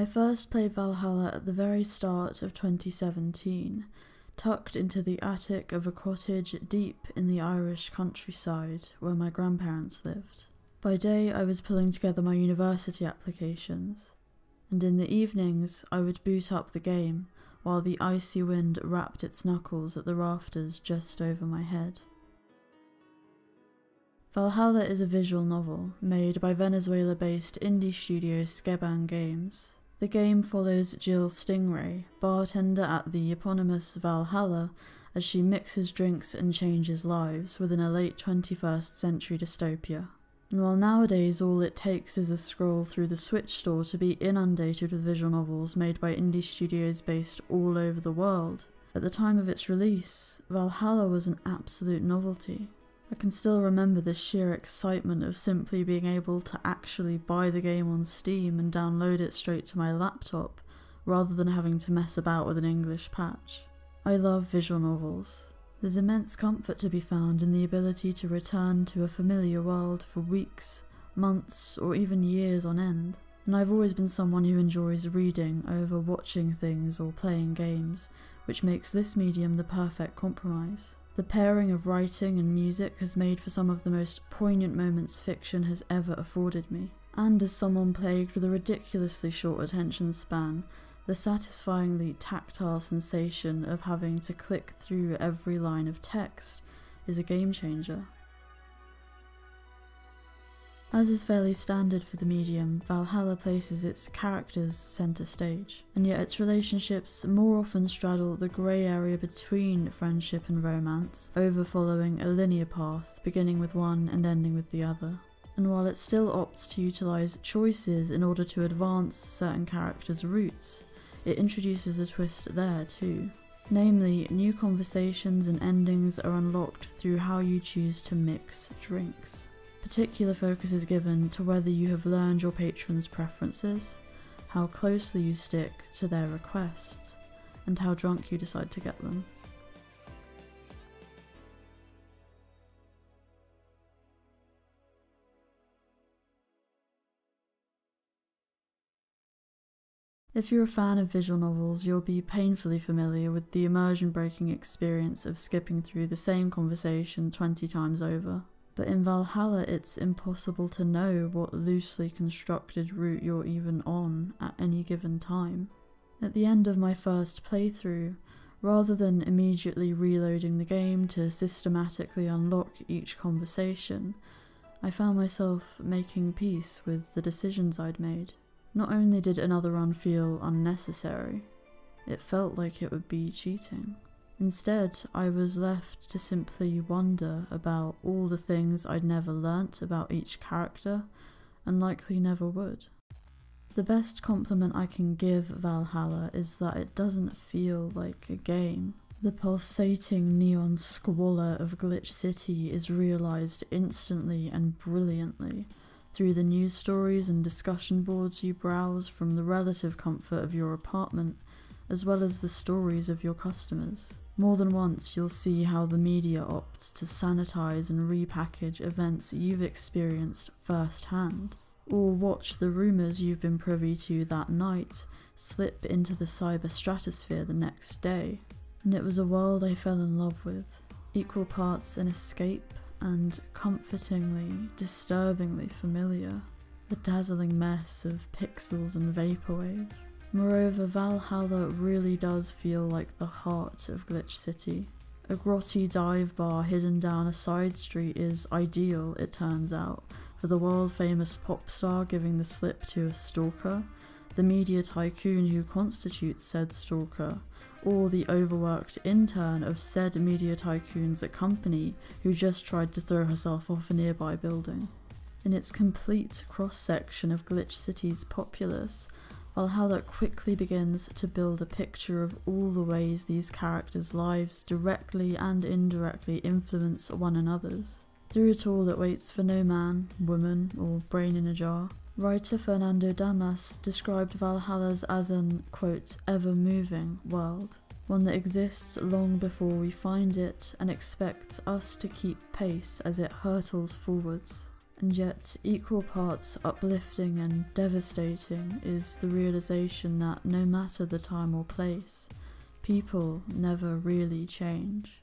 I first played Valhalla at the very start of 2017, tucked into the attic of a cottage deep in the Irish countryside where my grandparents lived. By day, I was pulling together my university applications, and in the evenings, I would boot up the game while the icy wind rapped its knuckles at the rafters just over my head. Valhalla is a visual novel made by Venezuela based indie studio Sukeban Games. The game follows Jill Stingray, bartender at the eponymous Valhalla, as she mixes drinks and changes lives within a late 21st century dystopia. And while nowadays all it takes is a scroll through the Switch store to be inundated with visual novels made by indie studios based all over the world, at the time of its release, Valhalla was an absolute novelty. I can still remember the sheer excitement of simply being able to actually buy the game on Steam and download it straight to my laptop, rather than having to mess about with an English patch. I love visual novels, there's immense comfort to be found in the ability to return to a familiar world for weeks, months, or even years on end. And I've always been someone who enjoys reading over watching things or playing games, which makes this medium the perfect compromise. The pairing of writing and music has made for some of the most poignant moments fiction has ever afforded me. And as someone plagued with a ridiculously short attention span, the satisfyingly tactile sensation of having to click through every line of text is a game changer. As is fairly standard for the medium, Valhalla places its characters centre stage, and yet its relationships more often straddle the grey area between friendship and romance, over following a linear path, beginning with one and ending with the other. And while it still opts to utilise choices in order to advance certain characters' routes, it introduces a twist there too. Namely, new conversations and endings are unlocked through how you choose to mix drinks. Particular focus is given to whether you have learned your patrons' preferences, how closely you stick to their requests, and how drunk you decide to get them. If you're a fan of visual novels, you'll be painfully familiar with the immersion breaking experience of skipping through the same conversation 20 times over. But in Valhalla, it's impossible to know what loosely constructed route you're even on at any given time. At the end of my first playthrough, rather than immediately reloading the game to systematically unlock each conversation, I found myself making peace with the decisions I'd made. Not only did another run feel unnecessary, it felt like it would be cheating. Instead, I was left to simply wonder about all the things I'd never learnt about each character and likely never would. The best compliment I can give Valhalla is that it doesn't feel like a game. The pulsating neon squalor of Glitch City is realised instantly and brilliantly, through the news stories and discussion boards you browse from the relative comfort of your apartment, as well as the stories of your customers. More than once, you'll see how the media opts to sanitize and repackage events you've experienced firsthand, or watch the rumours you've been privy to that night slip into the cyber stratosphere the next day. And it was a world I fell in love with, equal parts an escape and comfortingly, disturbingly familiar. The dazzling mess of pixels and vaporwave. Moreover, Valhalla really does feel like the heart of Glitch City. A grotty dive bar hidden down a side street is ideal, it turns out, for the world famous pop star giving the slip to a stalker, the media tycoon who constitutes said stalker, or the overworked intern of said media tycoon's company who just tried to throw herself off a nearby building. In its complete cross section of Glitch City's populace, Valhalla quickly begins to build a picture of all the ways these characters' lives directly and indirectly influence one another's. Through it all, that waits for no man, woman, or brain in a jar. Writer Fernando Damas described Valhalla's as an, quote, ever moving world, one that exists long before we find it and expects us to keep pace as it hurtles forwards. And yet, equal parts uplifting and devastating is the realization that no matter the time or place, people never really change.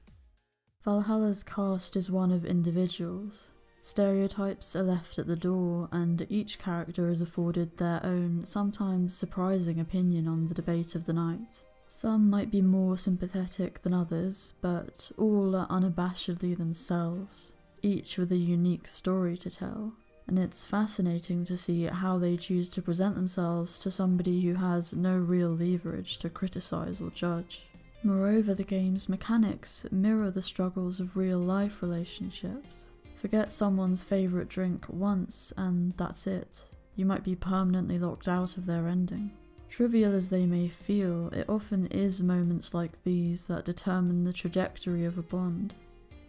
Valhalla's cast is one of individuals. Stereotypes are left at the door, and each character is afforded their own, sometimes surprising opinion on the debate of the night. Some might be more sympathetic than others, but all are unabashedly themselves, each with a unique story to tell. And it's fascinating to see how they choose to present themselves to somebody who has no real leverage to criticise or judge. Moreover, the game's mechanics mirror the struggles of real life relationships. Forget someone's favourite drink once, and that's it. You might be permanently locked out of their ending. Trivial as they may feel, it often is moments like these that determine the trajectory of a bond.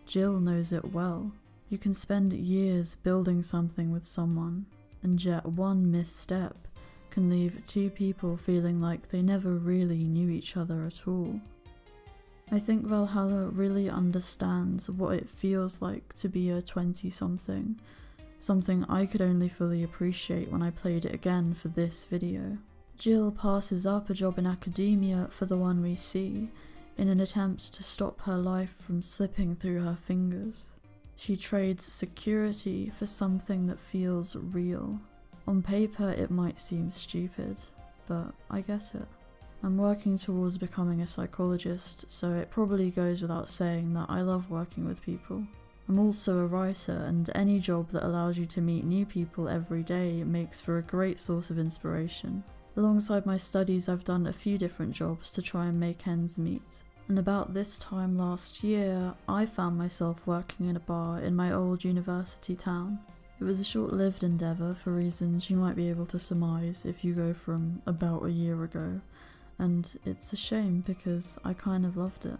Jill knows it well. You can spend years building something with someone, and yet one misstep can leave two people feeling like they never really knew each other at all. I think Valhalla really understands what it feels like to be a 20 something, something I could only fully appreciate when I played it again for this video. Jill passes up a job in academia for the one we see, in an attempt to stop her life from slipping through her fingers. She trades security for something that feels real. On paper, it might seem stupid, but I get it. I'm working towards becoming a psychologist, so it probably goes without saying that I love working with people. I'm also a writer, and any job that allows you to meet new people every day makes for a great source of inspiration. Alongside my studies, I've done a few different jobs to try and make ends meet. And about this time last year, I found myself working in a bar in my old university town. It was a short lived endeavour for reasons you might be able to surmise if you go from about a year ago, and it's a shame because I kind of loved it.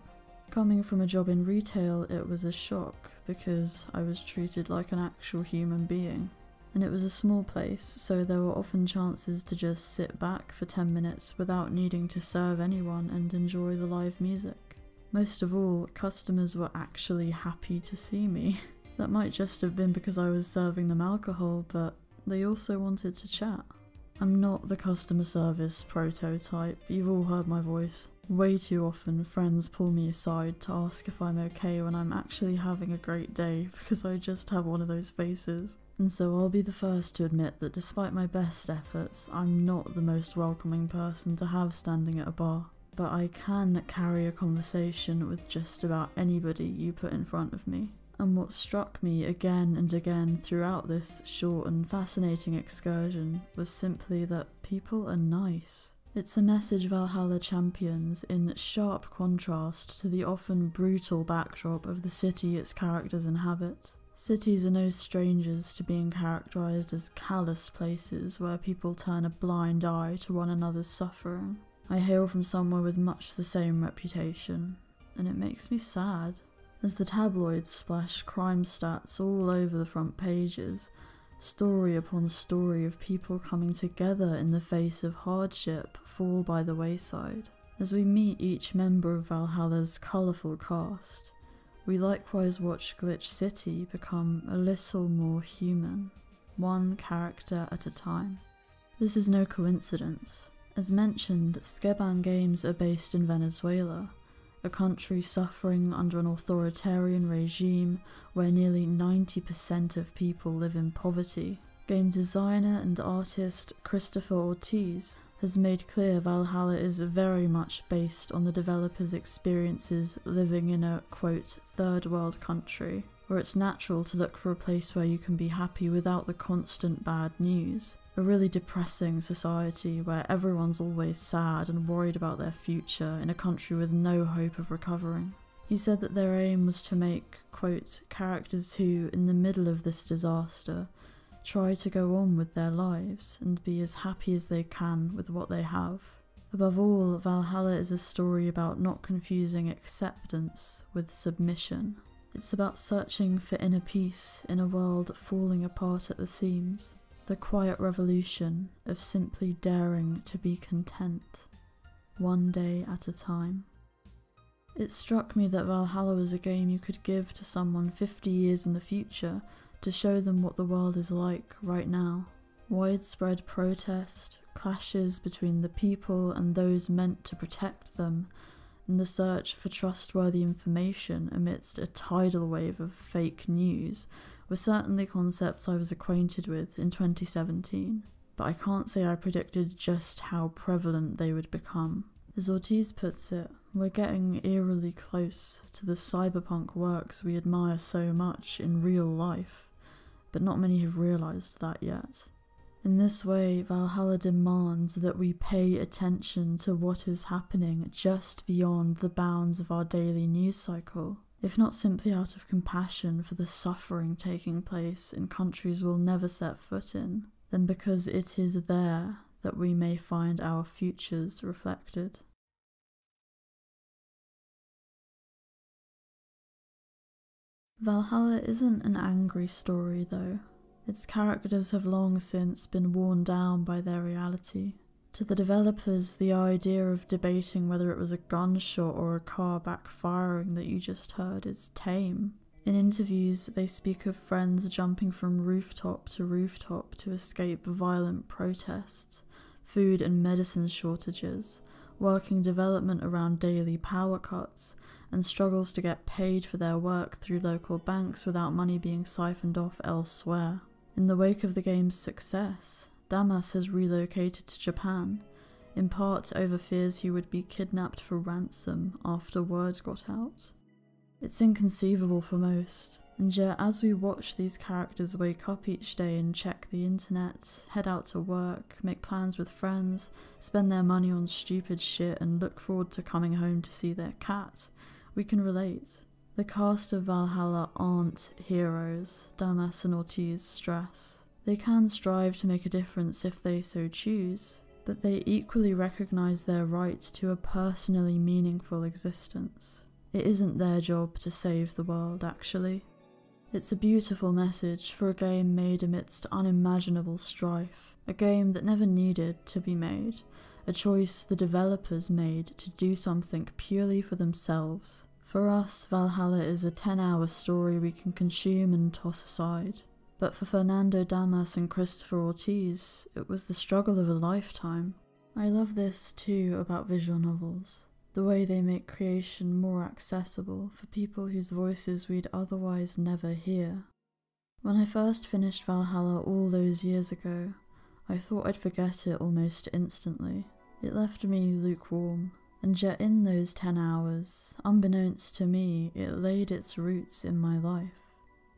Coming from a job in retail, it was a shock because I was treated like an actual human being and it was a small place, so there were often chances to just sit back for 10 minutes without needing to serve anyone and enjoy the live music. Most of all, customers were actually happy to see me. that might just have been because I was serving them alcohol, but they also wanted to chat. I'm not the customer service prototype, you've all heard my voice. Way too often, friends pull me aside to ask if I'm okay when I'm actually having a great day because I just have one of those faces. And so I'll be the first to admit that despite my best efforts, I'm not the most welcoming person to have standing at a bar. But I can carry a conversation with just about anybody you put in front of me. And what struck me again and again throughout this short and fascinating excursion was simply that people are nice. It's a message Valhalla champions in sharp contrast to the often brutal backdrop of the city its characters inhabit. Cities are no strangers to being characterised as callous places where people turn a blind eye to one another's suffering. I hail from somewhere with much the same reputation, and it makes me sad. As the tabloids splash crime stats all over the front pages, story upon story of people coming together in the face of hardship fall by the wayside. As we meet each member of Valhalla's colourful cast, we likewise watch Glitch City become a little more human, one character at a time. This is no coincidence. As mentioned, Sukeban Games are based in Venezuela, a country suffering under an authoritarian regime where nearly 90% of people live in poverty. Game designer and artist Christopher Ortiz has made clear Valhalla is very much based on the developer's experiences living in a, quote, third world country, where it's natural to look for a place where you can be happy without the constant bad news. A really depressing society where everyone's always sad and worried about their future in a country with no hope of recovering. He said that their aim was to make, quote, characters who, in the middle of this disaster, try to go on with their lives and be as happy as they can with what they have. Above all, Valhalla is a story about not confusing acceptance with submission. It's about searching for inner peace in a world falling apart at the seams, the quiet revolution of simply daring to be content, one day at a time. It struck me that Valhalla was a game you could give to someone 50 years in the future to show them what the world is like right now. Widespread protest, clashes between the people and those meant to protect them, the search for trustworthy information amidst a tidal wave of fake news were certainly concepts I was acquainted with in 2017, but I can't say I predicted just how prevalent they would become. As Ortiz puts it, we're getting eerily close to the cyberpunk works we admire so much in real life, but not many have realised that yet. In this way, Valhalla demands that we pay attention to what is happening just beyond the bounds of our daily news cycle, if not simply out of compassion for the suffering taking place in countries we'll never set foot in, then because it is there that we may find our futures reflected. Valhalla isn't an angry story, though. Its characters have long since been worn down by their reality. To the developers, the idea of debating whether it was a gunshot or a car backfiring that you just heard is tame. In interviews, they speak of friends jumping from rooftop to rooftop to escape violent protests, food and medicine shortages, working development around daily power cuts, and struggles to get paid for their work through local banks without money being siphoned off elsewhere. In the wake of the game's success, Damas has relocated to Japan, in part over fears he would be kidnapped for ransom after word got out. It's inconceivable for most, and yet as we watch these characters wake up each day and check the internet, head out to work, make plans with friends, spend their money on stupid shit and look forward to coming home to see their cat, we can relate. The cast of Valhalla aren't heroes, Damas and Ortiz stress. They can strive to make a difference if they so choose, but they equally recognise their right to a personally meaningful existence. It isn't their job to save the world, actually. It's a beautiful message for a game made amidst unimaginable strife, a game that never needed to be made, a choice the developers made to do something purely for themselves for us, Valhalla is a 10 hour story we can consume and toss aside. But for Fernando Damas and Christopher Ortiz, it was the struggle of a lifetime. I love this too about visual novels the way they make creation more accessible for people whose voices we'd otherwise never hear. When I first finished Valhalla all those years ago, I thought I'd forget it almost instantly. It left me lukewarm, and yet, in those ten hours, unbeknownst to me, it laid its roots in my life.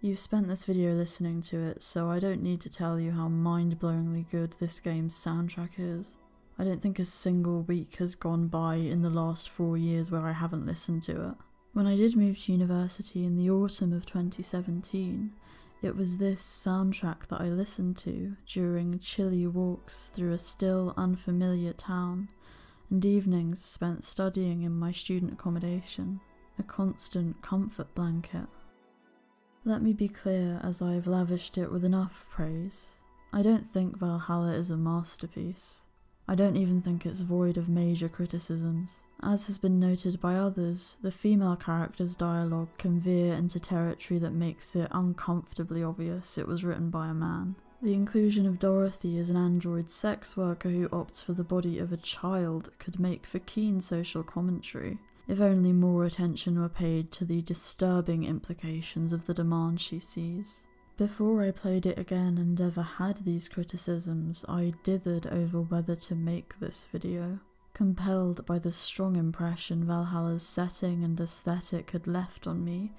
You've spent this video listening to it, so I don't need to tell you how mind blowingly good this game's soundtrack is. I don't think a single week has gone by in the last four years where I haven't listened to it. When I did move to university in the autumn of 2017, it was this soundtrack that I listened to during chilly walks through a still unfamiliar town and evenings spent studying in my student accommodation, a constant comfort blanket. Let me be clear as I have lavished it with enough praise. I don't think Valhalla is a masterpiece. I don't even think it's void of major criticisms. As has been noted by others, the female character's dialogue can veer into territory that makes it uncomfortably obvious it was written by a man. The inclusion of Dorothy as an android sex worker who opts for the body of a child could make for keen social commentary, if only more attention were paid to the disturbing implications of the demand she sees. Before I played it again and ever had these criticisms, I dithered over whether to make this video, compelled by the strong impression Valhalla's setting and aesthetic had left on me,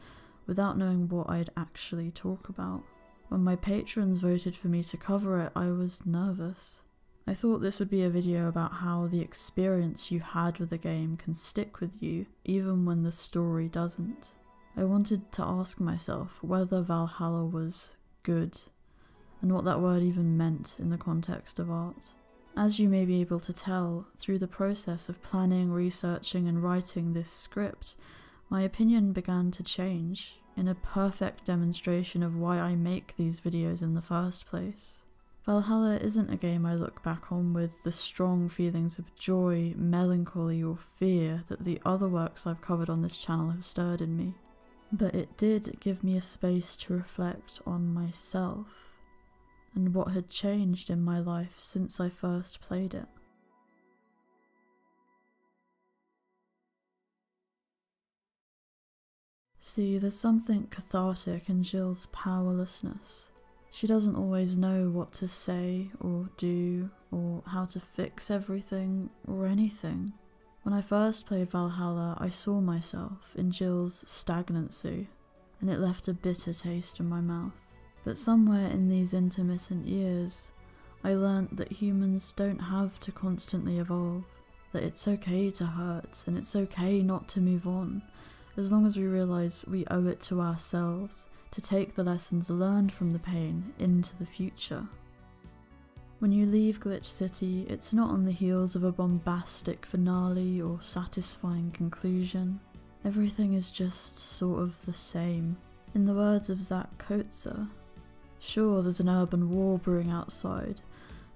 without knowing what I'd actually talk about. When my patrons voted for me to cover it, I was nervous. I thought this would be a video about how the experience you had with a game can stick with you, even when the story doesn't. I wanted to ask myself whether Valhalla was good, and what that word even meant in the context of art. As you may be able to tell, through the process of planning, researching, and writing this script, my opinion began to change in a perfect demonstration of why I make these videos in the first place. Valhalla isn't a game I look back on with the strong feelings of joy, melancholy, or fear that the other works I've covered on this channel have stirred in me. but it did give me a space to reflect on myself and what had changed in my life since I first played it. See, there's something cathartic in Jill's powerlessness. She doesn't always know what to say or do or how to fix everything or anything. When I first played Valhalla, I saw myself in Jill's stagnancy, and it left a bitter taste in my mouth. But somewhere in these intermittent years, I learnt that humans don't have to constantly evolve, that it's okay to hurt and it's okay not to move on, as long as we realise we owe it to ourselves to take the lessons learned from the pain into the future. When you leave Glitch City, it's not on the heels of a bombastic finale or satisfying conclusion. Everything is just sort of the same. In the words of Zach Coetzer, sure there's an urban war brewing outside,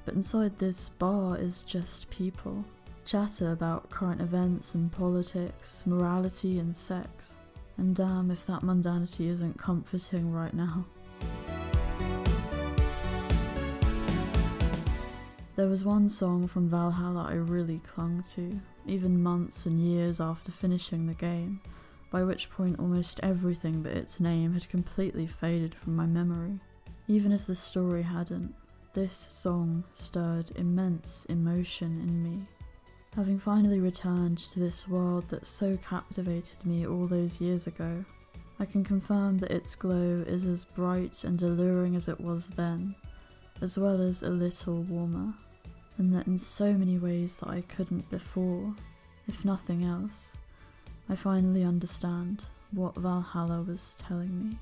but inside this bar is just people. Chatter about current events and politics, morality and sex. And damn if that mundanity isn't comforting right now. There was one song from Valhalla I really clung to, even months and years after finishing the game, by which point almost everything but its name had completely faded from my memory. Even as the story hadn't, this song stirred immense emotion in me. Having finally returned to this world that so captivated me all those years ago, I can confirm that its glow is as bright and alluring as it was then, as well as a little warmer and that in so many ways that I couldn't before, if nothing else, I finally understand what Valhalla was telling me.